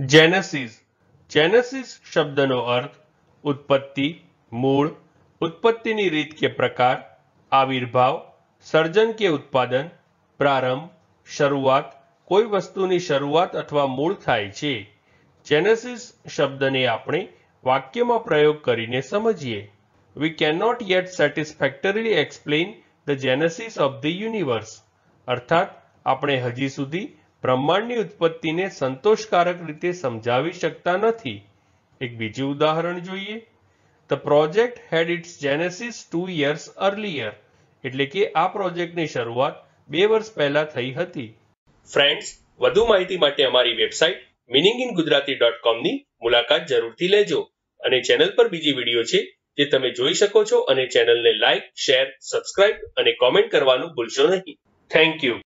Genesis Genesis શબ્દનો અર્થ ઉત્પત્તિ, મૂળ, ઉત્પત્તિની રીત કે પ્રકાર, આવિર્ભાવ, સર્જન કે ઉત્પાદન, પ્રારંભ, શરૂઆત, કોઈ વસ્તુની શરૂઆત અથવા મૂળ થાય છે. જેનેસિસ શબ્દને આપણે વાક્યમાં પ્રયોગ કરીને સમજીએ. We cannot yet satisfactorily explain the genesis of the universe અર્થાત, આપણે હજી સુધી બ્રહ્માંડની ઉત્પત્તિને સંતોષકારક રીતે સમજાવી શકતા નથી. એક બીજું ઉદાહરણ જોઈએ. The project had its genesis two years earlier એટલે કે આ પ્રોજેક્ટની શરૂઆત બે વર્ષ પહેલા થઈ હતી. ફ્રેન્ડ્સ વધુ માહિતી માટે અમારી website meaning in Gujarati dot કોમની મુલાકાત જરૂરથી લેજો અને ચેનલ પર બીજી વીડિયો છે જે તમે જોઈ શકો છો અને ચેનલને લાઇક શેર સબસ્ક્રાઇબ અને કોમેન્ટ કરવાનું ભૂલશો નહીં. Thank you